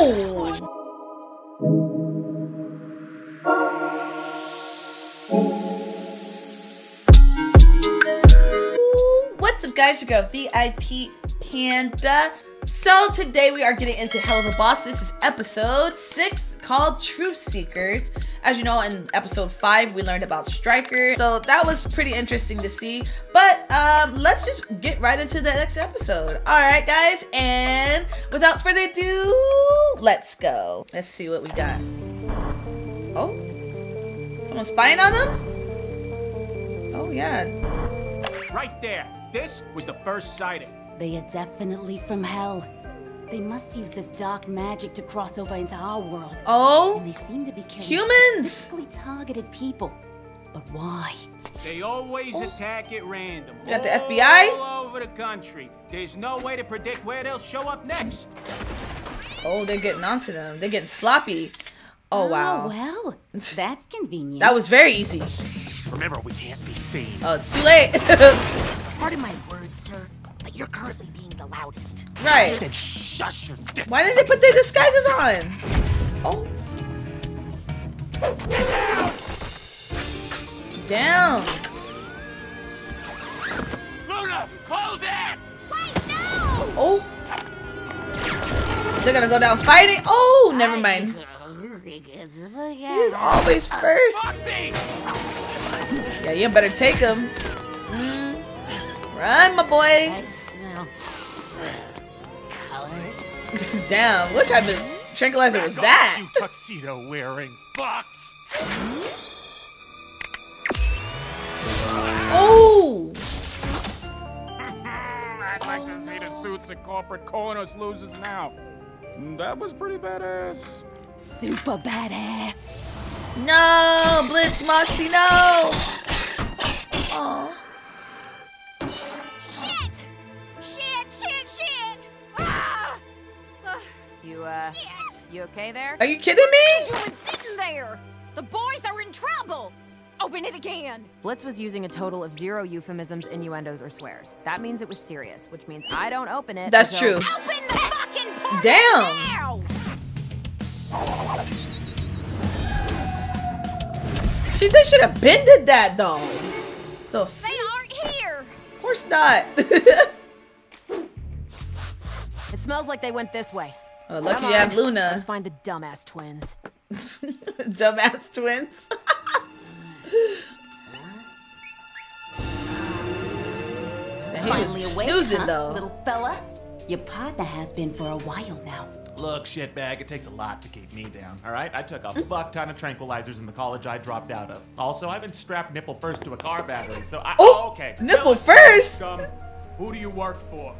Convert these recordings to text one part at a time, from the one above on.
What's up, guys? Your girl VIP Panda. So today we are getting into Helluva Boss. This is episode six called Truth Seekers. As you know, in episode five we learned about Striker, so that was pretty interesting to see. But um, let's just get right into the next episode. All right, guys, and without further ado, let's go. Let's see what we got. Oh, someone spying on them? Oh yeah. Right there. This was the first sighting. They are definitely from hell. They must use this dark magic to cross over into our world. Oh, And they seem to be killing Humans! specifically targeted people. But why? They always oh. attack at random. Got the FBI? All over the country. There's no way to predict where they'll show up next. oh, they're getting onto them. They're getting sloppy. Oh, oh wow, Oh, well, that's convenient. that was very easy. Remember, we can't be seen. Oh, it's too late. Pardon my words, sir, but you're currently being the loudest. right. said shush your dick. Why didn't they put their disguises on? Oh. Down. Loona, close it! Wait, no. Oh. They're gonna go down fighting. Oh, never mind. He's always first. Yeah, you better take him. Mm. Run, my boy. Damn, what type of tranquilizer was that? You tuxedo wearing fox! Oh. I'd like to see the suits at corporate corners losers now. That was pretty badass. super badass. No, Blitz Moxxie, no. Oh. You, uh, you okay there? Are you kidding me? What are you Doing sitting there! The boys are in trouble! Open it again! Blitz was using a total of zero euphemisms, innuendos, or swears. That means it was serious, which means I don't open it. That's until- true. Open the fucking portal Damn. now! See, they should have been did that though. The They aren't here! of course not. It smells like they went this way. Oh, lucky Come you have Loona. Let's find the dumbass twins. Dumbass twins. Man, he Finally awake, snoozing huh, though. little fella? Your partner has been for a while now. Look, shitbag, it takes a lot to keep me down, all right? I took a mm. fuck ton of tranquilizers in the college I dropped out of. Also, I've been strapped nipple first to a car battery, so I. Oh, okay. nipple Now, first. Scum, who do you work for?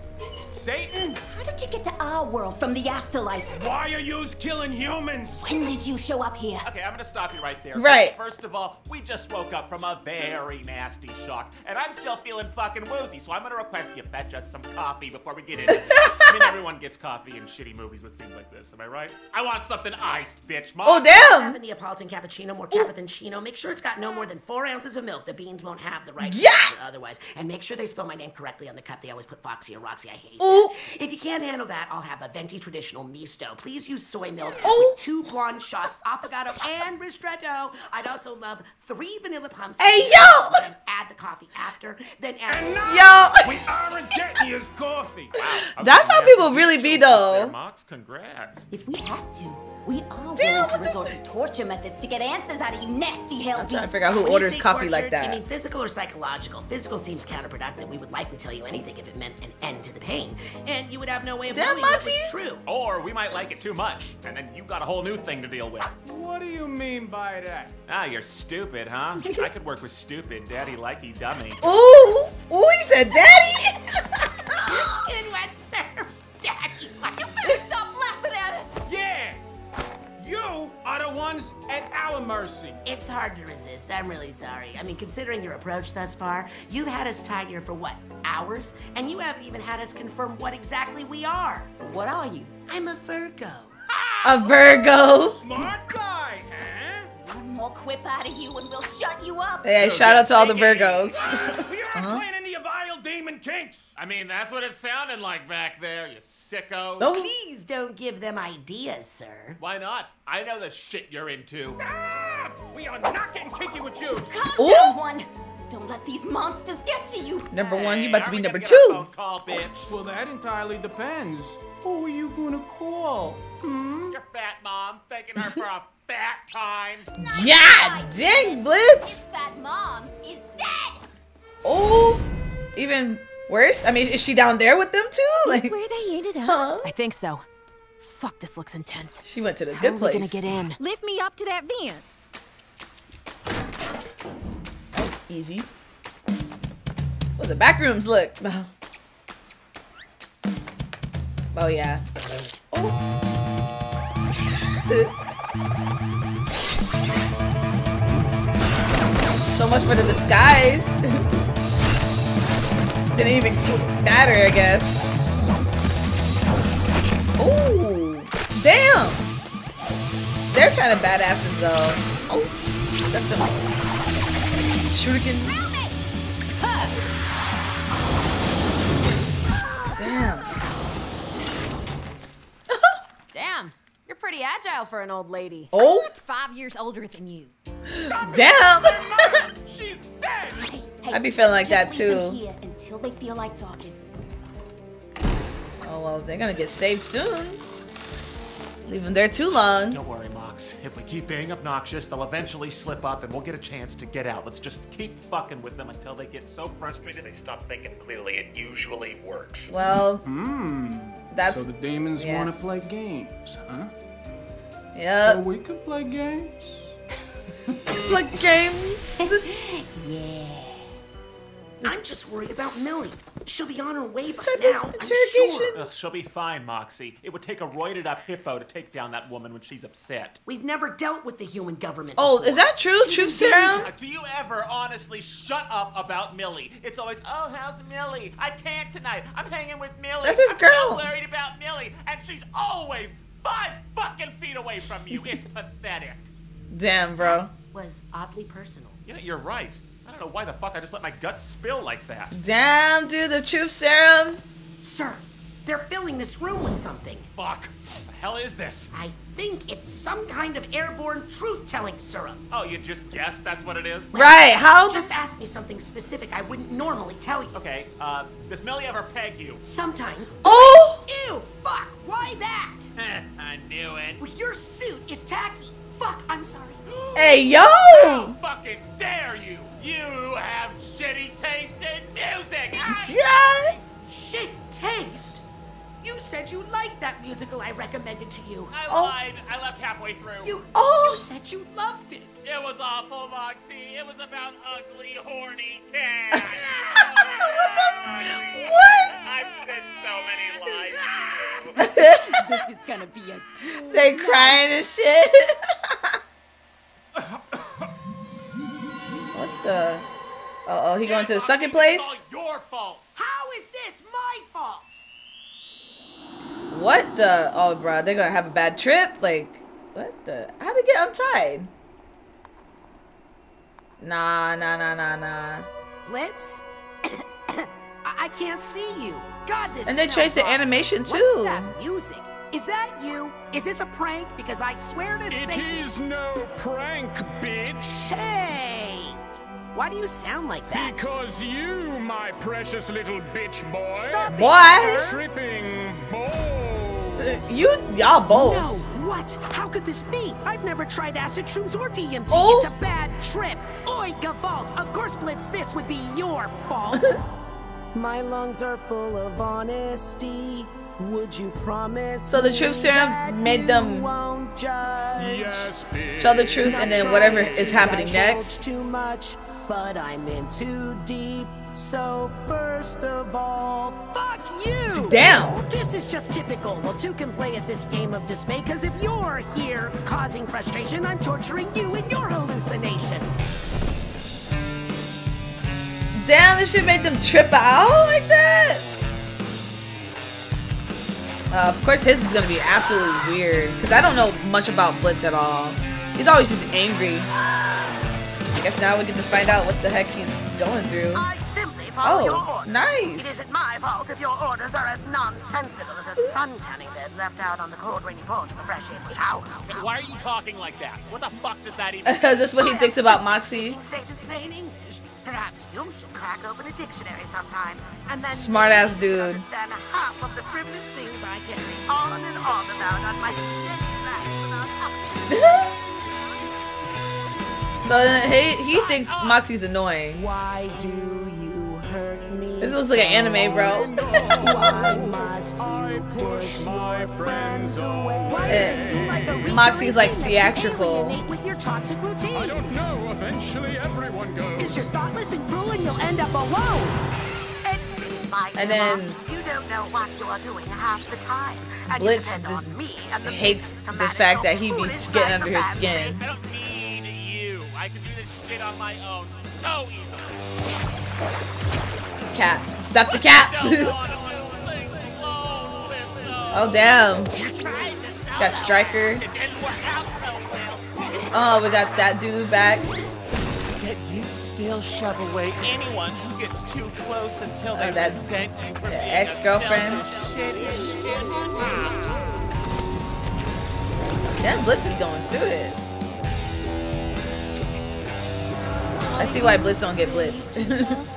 Satan? How did you get to our world from the afterlife? Why are you killing humans? When did you show up here? Okay, I'm gonna stop you right there. Right. First of all, we just woke up from a very nasty shock, and I'm still feeling fucking woozy, so I'm gonna request you fetch us some coffee before we get into it. I mean, everyone gets coffee in shitty movies with scenes like this, am I right? I want something iced, bitch. Mom. Oh damn! Have damn. a Neapolitan cappuccino, more cappa than chino. Make sure it's got no more than four ounces of milk. The beans won't have the right Yeah. texture otherwise. And make sure they spell my name correctly on the cup. They always put Foxy or Roxy. I hate Ooh. that. If you can't handle that, I'll have a venti traditional misto. Please use soy milk Ooh. with two blonde shots, affogato and ristretto. I'd also love three vanilla pumps. Hey, yo! Then add the coffee after. Then add. Yo. We aren't getting yous coffee. I was That's how people really be, though. there, Mox, congrats. If we have to, we are Damn, willing to resort to torture methods to get answers out of you nasty hell I'm trying to figure out who When orders say coffee like tortured, You mean physical or psychological? Physical seems counterproductive. We would likely tell you anything if it meant an end to the pain, and you would have no way of Damn, knowing what was true. Or we might like it too much, and then you got a whole new thing to deal with. What do you mean by that? Ah, you're stupid, huh? I could work with stupid, daddy likey dummy. Ooh. Ooh, he said daddy. Good wet at mercy. It's hard to resist. I'm really sorry. I mean, considering your approach thus far, you've had us tied here for what? Hours? And you haven't even had us confirm what exactly we are. What are you? I'm a Virgo. A Virgo. Smart guy, huh? One more quip out of you and we'll shut you up. Hey, shout out to all the Virgos. we aren't playing any of demon kinks. I mean, that's what it sounded like back there, you sicko. Oh. Please don't give them ideas, sir. Why not? I know the shit you're into. Ah, we are not getting kinky with you. Calm Ooh. down, one. Don't let these monsters get to you. Number one, you Hey, about to be number gonna get two. phone call, bitch. Well, that entirely depends. Who are you gonna call? Hmm? Your fat mom taking her for a fat time. Yeah, dang, Blitz. That mom is dead. Oh, even worse. I mean, is she down there with them too? Like, where they ended up. huh? I think so. Fuck, this looks intense. She went to the How are we place. gonna get in? Lift me up to that vent. Easy. Well, the back rooms look. Oh yeah. Oh. so much for the disguise. Didn't even matter, I guess. Oh, damn. They're kind of badasses though. Oh, that's some shuriken. Damn. Damn, you're pretty agile for an old lady. Oh, Five years older than you. damn. She's dead. Hey, hey, I'd be feeling like that, too. Here until they feel like talking. oh well, they're gonna get saved soon. Leave them there too long. Don't worry, Mox. If we keep being obnoxious, they'll eventually slip up and we'll get a chance to get out. Let's just keep fucking with them until they get so frustrated they stop thinking clearly. It usually works. Well, Hmm. that's So the demons yeah. want to play games, huh? Yeah. So we could play games. Like games. I'm just worried about Millie. She'll be on her way by Type of now. I'm sure. Ugh, she'll be fine, Moxxie. It would take a roided up hippo to take down that woman when she's upset. We've never dealt with the human government. Oh, before. is that true? She's Truth serum? Uh, Do you ever honestly shut up about Millie? It's always, oh, how's Millie? I can't tonight. I'm hanging with Millie. That's his I'm girl. so worried about Millie, and she's always five fucking feet away from you. It's pathetic. Damn, bro. Was oddly personal. Yeah, you're right. I don't know why the fuck I just let my guts spill like that. Damn, dude. The truth serum. Sir, they're filling this room with something. Fuck. What the hell is this? I think it's some kind of airborne truth-telling serum. Oh, you just guessed that's what it is? Right? How? Just ask me something specific I wouldn't normally tell you. Okay, uh, does Millie ever peg you? Sometimes. Oh. Ew, fuck, why that? I knew it. Well, your suit is tacky. Fuck, I'm sorry. Hey, yo. Musical I recommended to you. I Oh. lied. I left halfway through. You, Oh. you said you loved it. It was awful, Moxxie. It was about ugly, horny cats. What the? What? I've said so many lies. This is gonna be a They crying and shit. what the? Uh oh, he going to the second place? It's all your fault. What the? Oh, bro, they're gonna have a bad trip. Like, what the? How'd it get untied? Nah, nah, nah, nah, nah. Blitz? I I can't see you. God, this And they smells changed the awful. animation What's too. that music? Is that you? Is this a prank? Because I swear to It Satan. is no prank, bitch. Hey! Why do you sound like that? Because you, my precious little bitch boy, Stop it, What? sir. tripping balls. Uh, you, y'all both. No, what? How could this be? I've never tried acid shrooms or DMT. Oh. It's a bad trip. Oi, Gavalt. Of course, Blitz, this would be your fault. My lungs are full of honesty. Would you promise? So the truth me serum made them? Yes. Tell the truth, and then whatever is happening next. Too much, but I'm in too deep. So first of all, fuck you! Damn. This is just typical. Well, two can play at this game of dismay, cause if you're here causing frustration, I'm torturing you in your hallucination. Damn, this shit made them trip out like that. Uh, of course, his is gonna be absolutely weird because I don't know much about Blitz at all. He's always just angry. I guess now we get to find out what the heck he's going through. I simply follow Oh, your nice. It isn't my fault if your orders are as nonsensical as a sun tanning bed left out on the cold rainy porch of a fresh April shower. Why are you talking like that? What the fuck does that even Is this what he thinks about Moxxie? Satan's plain English. Perhaps you should crack open a dictionary sometime and then Smart ass dude. Understand half of the frivolous things I carry on and on about on my life So uh, he he thinks Moxxie's annoying. Why do you hurt me? This looks like an anime, bro. Why must push my friends away. Why does it seem like a Moxxie's, like, thing you theatrical. with your toxic routine? I don't know. Eventually, everyone Because you're thoughtless and cruel and you'll end up alone. And then you don't know what you are doing half the time. And Blitz you depend just me and the hates the fact that he be getting under of his skin. I don't need you. I can do this shit on my own so easily. Cat. Stop the cat. Don't want to leave things alone with oh damn. You tried this out. Got Striker. It didn't work out so well. Oh, we got that dude back. Yet you still shove away anyone who gets too close until they Uh, that- resent you for the being ex-girlfriend. a selfish, shitty shit. Damn, Blitz is going through it. I see why Blitz don't get blitzed.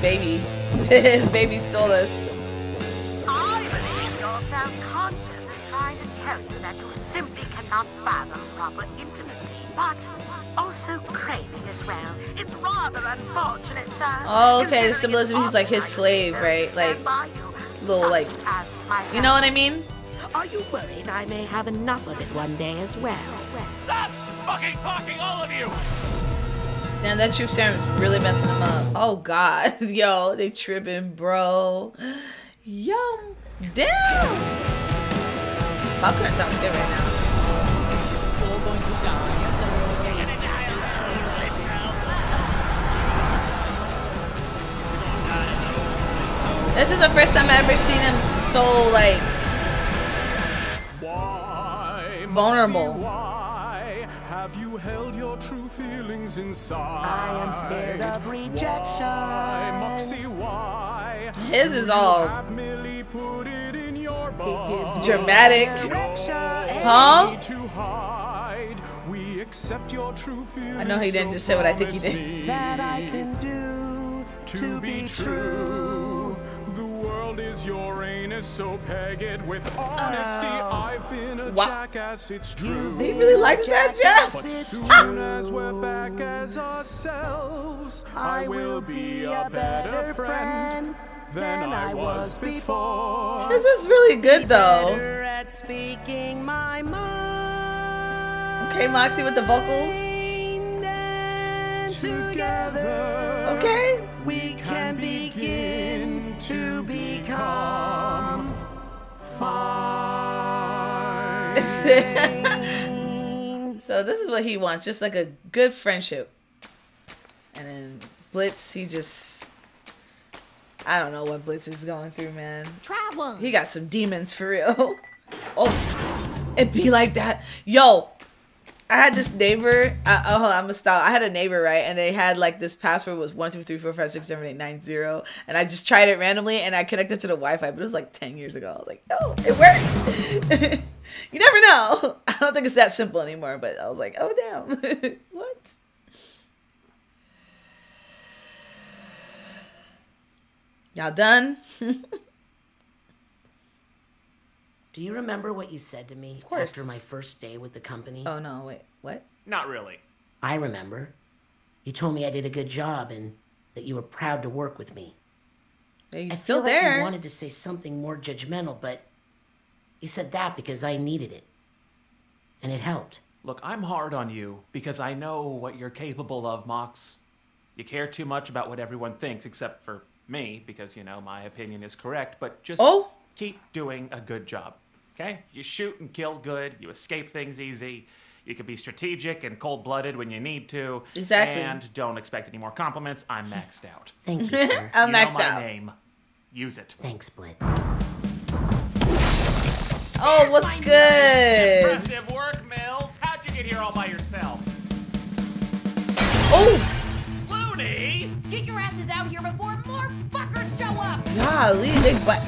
His baby. His baby stole us. I believe your self-conscious is trying to tell you that you simply cannot fathom proper intimacy, but also craving as well. It's rather unfortunate, sir. Oh, okay, the symbolism, it's he's like his slave, right? Like, stand by you, little, like- You know what I mean? Are you worried I may have enough of it one day as well? Stop fucking talking, all of you! Damn, that truth serum is really messing him up. Oh god. Yo, they tripping, bro. Yo, damn. Popcorn sounds good right now. This is the first time I've ever seen him so like Vulnerable. Moxxie, have you held your true feelings inside? I am scared of rejection. Why, Moxxie, why? his is all have merely put it in your gives dramatic. Huh? To hide. We accept your true feelings. I know he didn't just say what I think he did. That I can do to be true. The world is your anus, so peg it with honesty. Oh. I've been a Wow. jackass, it's true. He really likes that But Jeff. soon as we're back as ourselves, I will be a better friend than I was before. This is really good though. Better at speaking my mind. Okay, Moxxie with the vocals. Together, Okay. we can begin to become fine. So this is what he wants, just like a good friendship. And then Blitz, he just I don't know what Blitz is going through, man. Try one. He got some demons for real. oh, it be like that. Yo, I had this neighbor. Uh, oh, hold on, I'm gonna stop. I had a neighbor, right? And they had like this password was one two three four five six seven eight nine zero, and I just tried it randomly, and I connected to the Wi-Fi, but it was like ten years ago. I was like, oh, it worked. you never know. I don't think it's that simple anymore, but I was like, oh damn, what? Y'all done? Do you remember what you said to me course. after my first day with the company? oh no, wait, what? Not really. I remember. You told me I did a good job and that you were proud to work with me. Are you I still feel like there? you wanted to say something more judgmental, but you said that because I needed it. And it helped. Look, I'm hard on you because I know what you're capable of, Mox. You care too much about what everyone thinks, except for me, because, you know, my opinion is correct, but just Oh. keep doing a good job, okay? You shoot and kill good, you escape things easy, you can be strategic and cold blooded when you need to. Exactly. And don't expect any more compliments. I'm maxed out. Thank you, sir. I'm you know maxed my out. name. Use it. Thanks, Blitz. Oh, what's good? Impressive work, Mills. How'd you get here all by yourself? Oh, Looney! Get your asses out here before more fuckers show up! Golly, they but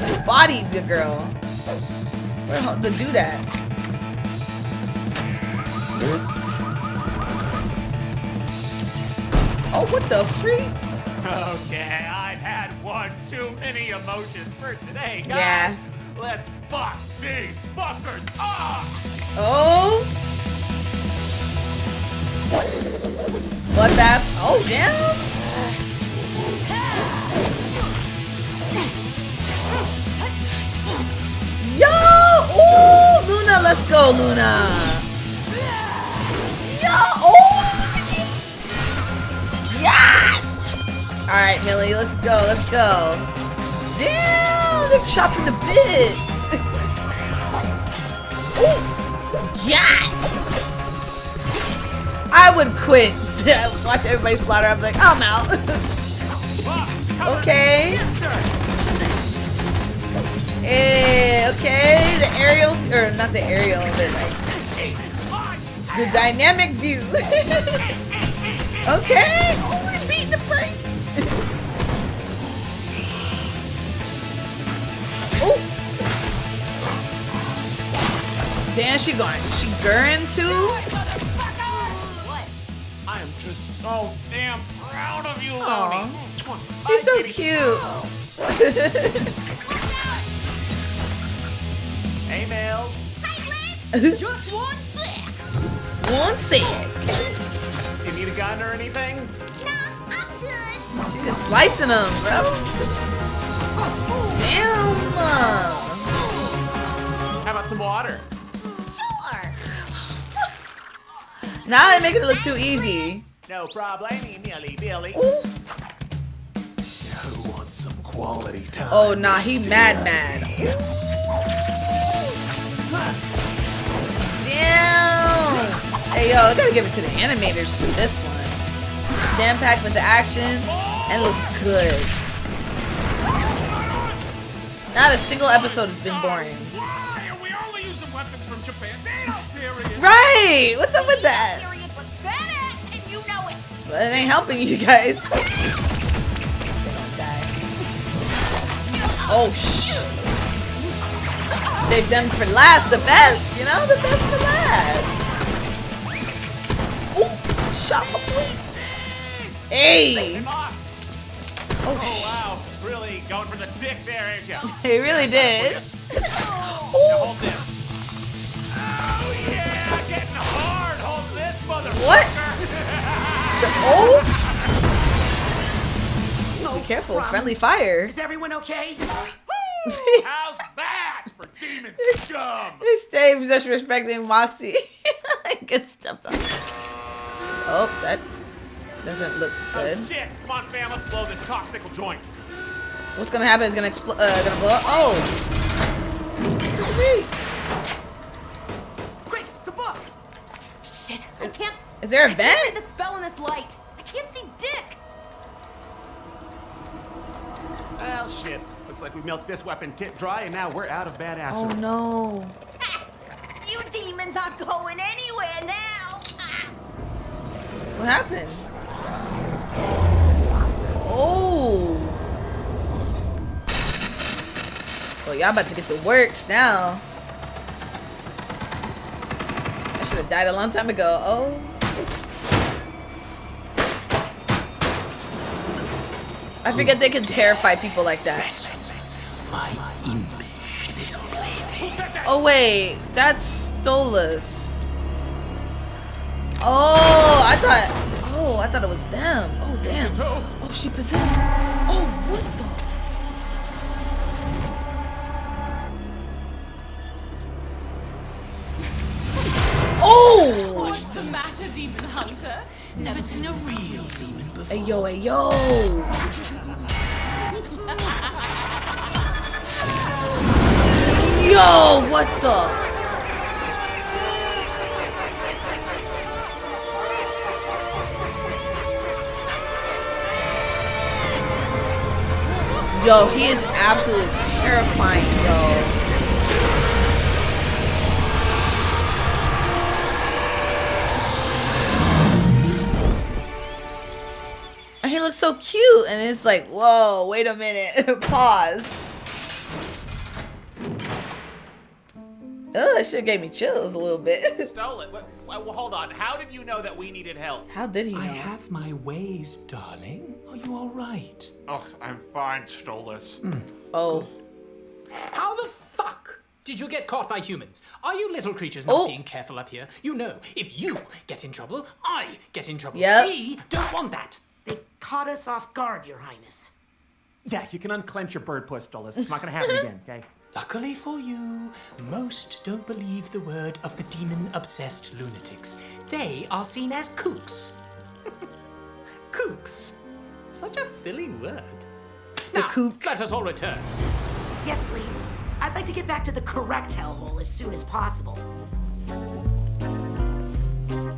they bodied the girl. Where the hell to do that? Oh, what the freak? Okay, I've had one too many emotions for today, guys. Yeah. Let's fuck these fuckers up! Oh. Bloodbath. Oh, damn. Yo! Ooh, Loona, let's go, Loona. Yo! Oh! Yeah! All right, Millie, let's go, let's go. Damn, they're chopping the bits. Yeah! I would quit. Watch everybody slaughter. I'm like, I'm out. okay. Eh, okay. The aerial, or not the aerial, but like the dynamic view. okay. Damn, she going. She gurring too. What? I am just so damn proud of you, Aw. Lonnie. She's Bye, so baby. cute. Hey, Males. Just one sec! One sec. Do you need a gun or anything? Nah, I'm good. She just slicing them, bro. Oh, oh. Damn. How about some water? Now they making it look too easy. No problem, Millie Billy. Who wants some quality time? Oh, nah, he mad mad. Damn. Hey, yo, I gotta give it to the animators for this one. Jam packed with the action and it looks good. Not a single episode has been boring. Why are we only using weapons from Japan's Edo period? Right? What's up with that? Period was badass, and you know it! But it ain't helping you guys. Oh, shh. Save them for last, the best, you know? The best for last. Ooh, shot my point. Hey, Hey, Mox. Oh, Oh, wow. Really going for the dick there, ain't you? he really did. Now hold this. Oh, Oh. No Be careful, friendly fire. Is everyone okay? How's that for demon scum? They stay disrespecting Moxxie. Good stuff. Though. Oh, that doesn't look Oh, good. shit. Come on, fam. Let's blow this coxicle joint. What's gonna happen is gonna explode. Uh, gonna blow up. Oh. Sweet. Quick, the book! Shit, I can't. Is there a I can't read the spell in this light. I can't see Dick. Well, shit. Looks like we milked this weapon tit dry, and now we're out of badass. Oh no. You demons aren't going anywhere now. What happened? Oh. Well, y'all about to get the works now. I should have died a long time ago. Oh. I forget they can terrify people like that. Oh wait, that's Stolas. Oh, I thought. Oh, I thought it was them. Oh damn. Oh, she possessed. Oh, what the? Oh! What's the matter, demon hunter? Never seen a real demon before. Hey yo, hey yo! Yo, he is absolutely terrifying, yo. And he looks so cute, and it's like, whoa, wait a minute, pause. Oh, that shit gave me chills a little bit. Stole it. Well, well, hold on. How did you know that we needed help? How did he know? I have my ways, darling. Are you all right? Oh, I'm fine, Stolas. Hmm. oh, How the fuck did you get caught by humans? Are you little creatures not Oh. being careful up here? You know, if you get in trouble, I get in trouble. Yep. We don't want that. They caught us off guard, Your Highness. Yeah, you can unclench your bird puss, Stolas. It's not gonna happen again, okay? Luckily for you, most don't believe the word of the demon obsessed lunatics. They are seen as kooks. kooks. Such a silly word. The now, kook. Let us all return. Yes, please. I'd like to get back to the correct hellhole as soon as possible.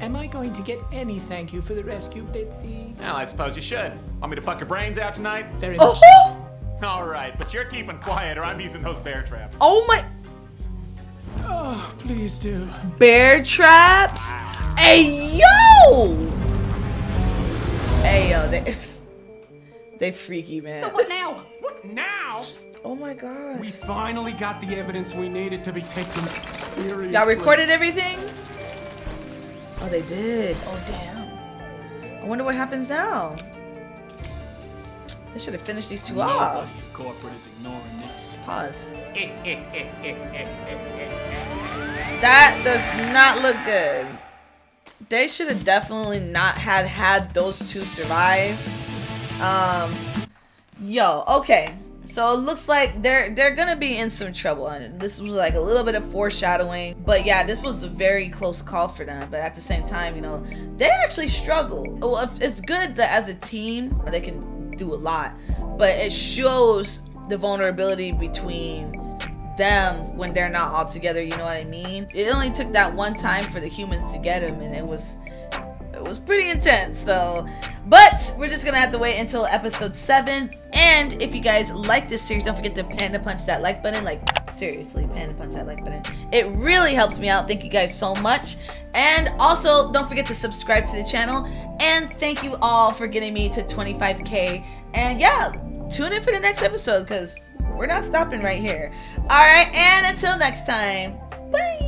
Am I going to get any thank you for the rescue, Bitsy? Well, I suppose you should. Want me to fuck your brains out tonight? Very oh, much. Oh! All right, but you're keeping quiet, or I'm using those bear traps. oh my Oh, please do. bear traps. Hey yo, hey yo, they they freaky man. So what now? What now? oh my god, We finally got the evidence we needed to be taken seriously. y'all recorded everything? Oh, they did. Oh damn. I wonder what happens now. They should have finished these two off. Corporate is ignoring this. Pause. That does not look good. They should have definitely not had had those two survive. Um, yo, okay. So it looks like they're they're gonna be in some trouble, and this was like a little bit of foreshadowing. But yeah, this was a very close call for them. But at the same time, you know, they actually struggled. Well, if- it's good that as a team they can do a lot, but it shows the vulnerability between them when they're not all together. You know what I mean? It only took that one time for the humans to get him, and it was it was pretty intense. So, but we're just gonna have to wait until episode seven. And if you guys like this series, don't forget to panda punch that like button. Like seriously, panda punch that like button. It really helps me out. Thank you guys so much. And also, don't forget to subscribe to the channel. And thank you all for getting me to 25k. And yeah, tune in for the next episode because we're not stopping right here. All right, and until next time, bye.